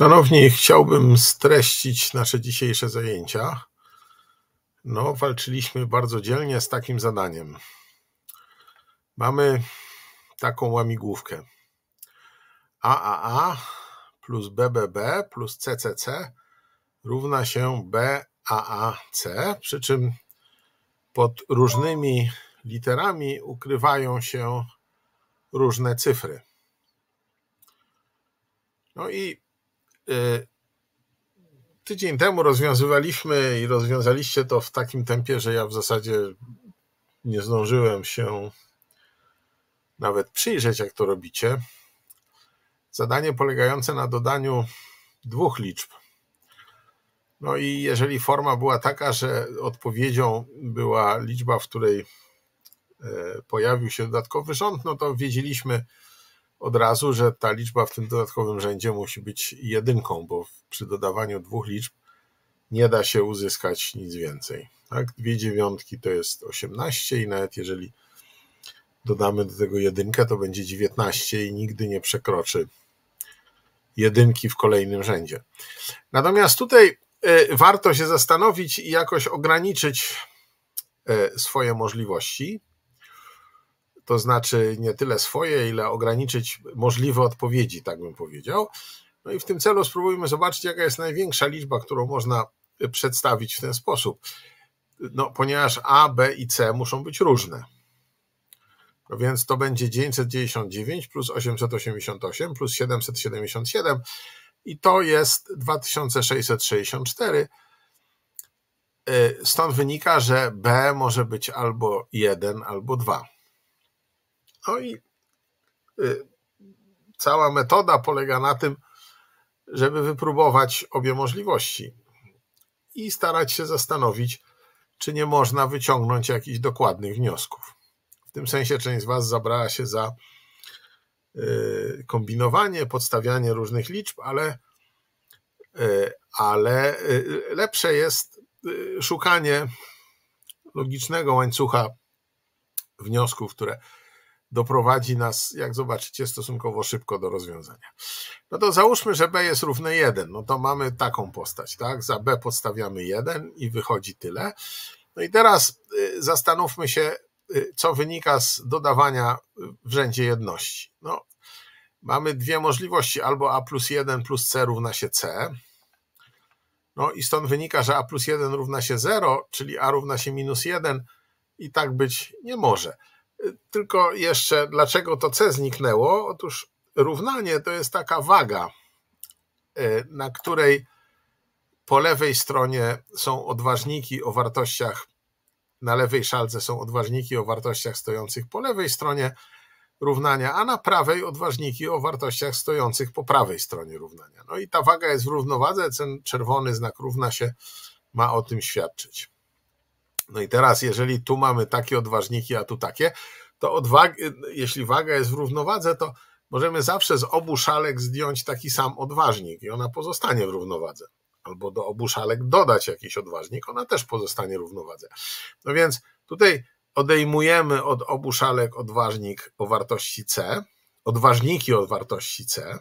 Szanowni, chciałbym streścić nasze dzisiejsze zajęcia. No, walczyliśmy bardzo dzielnie z takim zadaniem. Mamy taką łamigłówkę. AAA plus BBB plus CCC równa się BAAC, przy czym pod różnymi literami ukrywają się różne cyfry. No i tydzień temu rozwiązywaliśmy i rozwiązaliście to w takim tempie, że ja w zasadzie nie zdążyłem się nawet przyjrzeć, jak to robicie. Zadanie polegające na dodaniu dwóch liczb. No i jeżeli forma była taka, że odpowiedzią była liczba, w której e, pojawił się dodatkowy rząd, no to wiedzieliśmy, od razu, że ta liczba w tym dodatkowym rzędzie musi być jedynką, bo przy dodawaniu dwóch liczb nie da się uzyskać nic więcej. Tak? Dwie dziewiątki to jest 18 i nawet jeżeli dodamy do tego jedynkę, to będzie 19 i nigdy nie przekroczy jedynki w kolejnym rzędzie. Natomiast tutaj e, warto się zastanowić i jakoś ograniczyć e, swoje możliwości to znaczy nie tyle swoje, ile ograniczyć możliwe odpowiedzi, tak bym powiedział. No i w tym celu spróbujmy zobaczyć, jaka jest największa liczba, którą można przedstawić w ten sposób. No, ponieważ A, B i C muszą być różne. No więc to będzie 999 plus 888 plus 777 i to jest 2664. Stąd wynika, że B może być albo 1, albo 2. No i y, cała metoda polega na tym, żeby wypróbować obie możliwości i starać się zastanowić, czy nie można wyciągnąć jakichś dokładnych wniosków. W tym sensie część z Was zabrała się za y, kombinowanie, podstawianie różnych liczb, ale, y, ale lepsze jest szukanie logicznego łańcucha wniosków, które doprowadzi nas, jak zobaczycie, stosunkowo szybko do rozwiązania. No to załóżmy, że b jest równe 1, no to mamy taką postać, tak? Za b podstawiamy 1 i wychodzi tyle. No i teraz y, zastanówmy się, y, co wynika z dodawania w rzędzie jedności. No, mamy dwie możliwości, albo a plus 1 plus c równa się c, no i stąd wynika, że a plus 1 równa się 0, czyli a równa się minus 1 i tak być nie może. Tylko jeszcze, dlaczego to C zniknęło? Otóż równanie to jest taka waga, e, na której po lewej stronie są odważniki o wartościach, na lewej szalce są odważniki o wartościach stojących po lewej stronie równania, a na prawej odważniki o wartościach stojących po prawej stronie równania. No i ta waga jest w równowadze, ten czerwony znak równa się ma o tym świadczyć. No i teraz, jeżeli tu mamy takie odważniki, a tu takie, to odwagi, jeśli waga jest w równowadze, to możemy zawsze z obu szalek zdjąć taki sam odważnik i ona pozostanie w równowadze. Albo do obu szalek dodać jakiś odważnik, ona też pozostanie w równowadze. No więc tutaj odejmujemy od obu szalek odważnik o wartości C, odważniki o wartości C,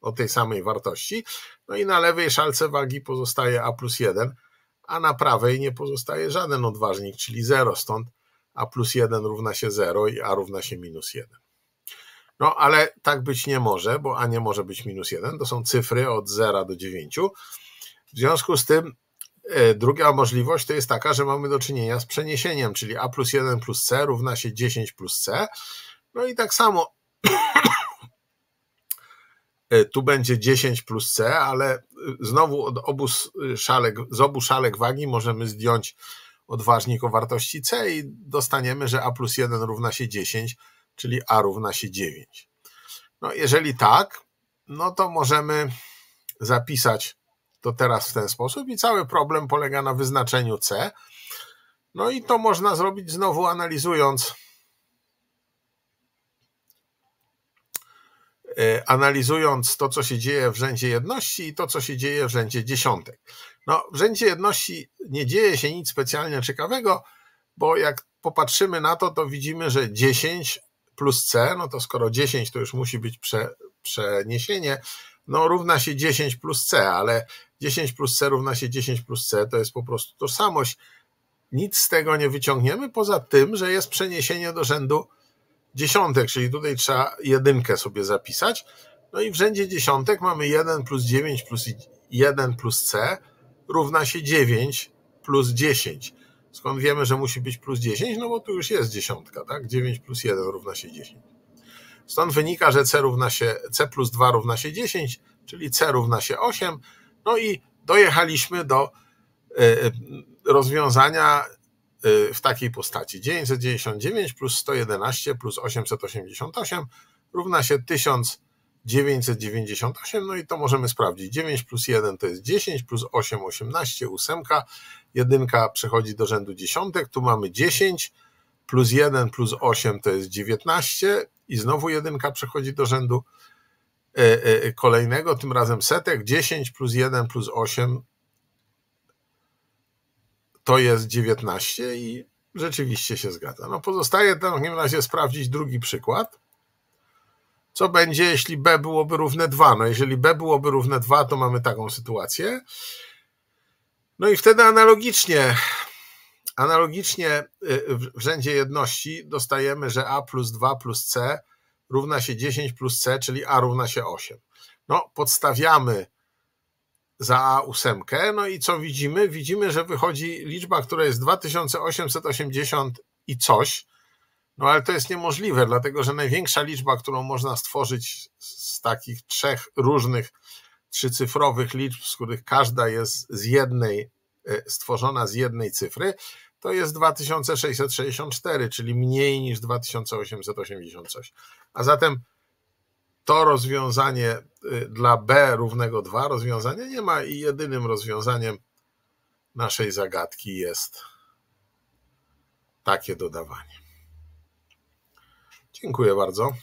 o tej samej wartości, no i na lewej szalce wagi pozostaje A plus 1, a na prawej nie pozostaje żaden odważnik, czyli 0, stąd a plus 1 równa się 0 i a równa się minus 1. No ale tak być nie może, bo a nie może być minus 1, to są cyfry od 0 do 9. W związku z tym e, druga możliwość to jest taka, że mamy do czynienia z przeniesieniem, czyli a plus 1 plus c równa się 10 plus c. No i tak samo tu będzie 10 plus c, ale znowu od obu szalek, z obu szalek wagi możemy zdjąć odważnik o wartości c i dostaniemy, że a plus 1 równa się 10, czyli a równa się 9. No jeżeli tak, no to możemy zapisać to teraz w ten sposób i cały problem polega na wyznaczeniu c. No i to można zrobić znowu analizując analizując to, co się dzieje w rzędzie jedności i to, co się dzieje w rzędzie dziesiątek. No, w rzędzie jedności nie dzieje się nic specjalnie ciekawego, bo jak popatrzymy na to, to widzimy, że 10 plus C, no to skoro 10 to już musi być prze, przeniesienie, no, równa się 10 plus c, ale 10 plus c równa się 10 plus c to jest po prostu tożsamość. Nic z tego nie wyciągniemy, poza tym, że jest przeniesienie do rzędu dziesiątek, czyli tutaj trzeba jedynkę sobie zapisać. No i w rzędzie dziesiątek mamy 1 plus 9 plus 1 plus c równa się 9 plus 10. Skąd wiemy, że musi być plus 10? No bo tu już jest dziesiątka, tak? 9 plus 1 równa się 10. Stąd wynika, że c, równa się, c plus 2 równa się 10, czyli c równa się 8. No i dojechaliśmy do e, e, rozwiązania w takiej postaci. 999 plus 111 plus 888 równa się 1998, no i to możemy sprawdzić. 9 plus 1 to jest 10, plus 8, 18, ósemka, jedynka przechodzi do rzędu dziesiątek, tu mamy 10, plus 1 plus 8 to jest 19 i znowu jedynka przechodzi do rzędu e, e, kolejnego, tym razem setek, 10 plus 1 plus 8 to jest 19 i rzeczywiście się zgadza. No pozostaje w takim razie sprawdzić drugi przykład. Co będzie, jeśli b byłoby równe 2? No jeżeli b byłoby równe 2, to mamy taką sytuację. No i wtedy analogicznie Analogicznie y, w rzędzie jedności dostajemy, że a plus 2 plus c równa się 10 plus c, czyli a równa się 8. No, podstawiamy za a ósemkę, no i co widzimy? Widzimy, że wychodzi liczba, która jest 2880 i coś, no ale to jest niemożliwe, dlatego że największa liczba, którą można stworzyć z takich trzech różnych trzycyfrowych liczb, z których każda jest z jednej, y, stworzona z jednej cyfry, to jest 2664, czyli mniej niż 2880 coś. A zatem to rozwiązanie y, dla b równego 2 rozwiązania nie ma i jedynym rozwiązaniem naszej zagadki jest takie dodawanie. Dziękuję bardzo.